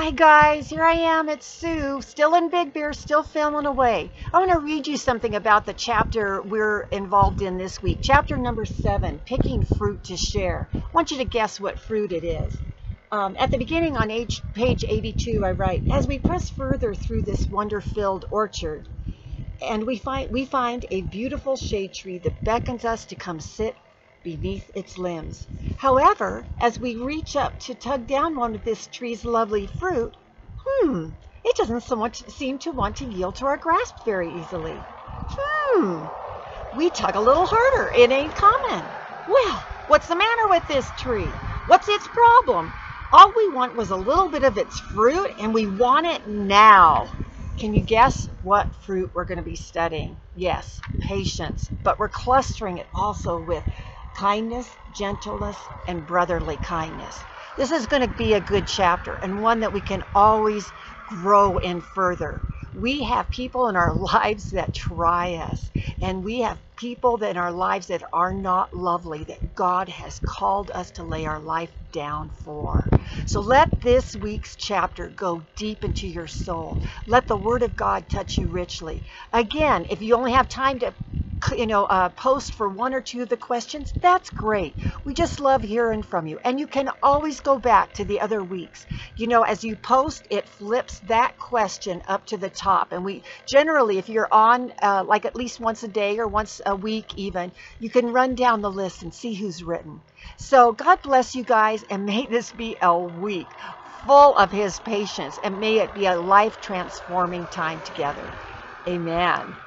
Hi guys, here I am. It's Sue, still in Big Bear, still filming away. I want to read you something about the chapter we're involved in this week. Chapter number seven, Picking Fruit to Share. I want you to guess what fruit it is. Um, at the beginning on age, page 82, I write, As we press further through this wonder-filled orchard, and we find, we find a beautiful shade tree that beckons us to come sit beneath its limbs. However, as we reach up to tug down one of this tree's lovely fruit, hmm, it doesn't so much seem to want to yield to our grasp very easily. Hmm, we tug a little harder. It ain't coming. Well, what's the matter with this tree? What's its problem? All we want was a little bit of its fruit, and we want it now. Can you guess what fruit we're going to be studying? Yes, patience, but we're clustering it also with kindness, gentleness, and brotherly kindness. This is going to be a good chapter and one that we can always grow in further. We have people in our lives that try us, and we have people in our lives that are not lovely, that God has called us to lay our life down for. So let this week's chapter go deep into your soul. Let the Word of God touch you richly. Again, if you only have time to you know, uh, post for one or two of the questions, that's great. We just love hearing from you. And you can always go back to the other weeks. You know, as you post, it flips that question up to the top. And we generally, if you're on uh, like at least once a day or once a week even, you can run down the list and see who's written. So God bless you guys and may this be a week full of his patience and may it be a life transforming time together. Amen.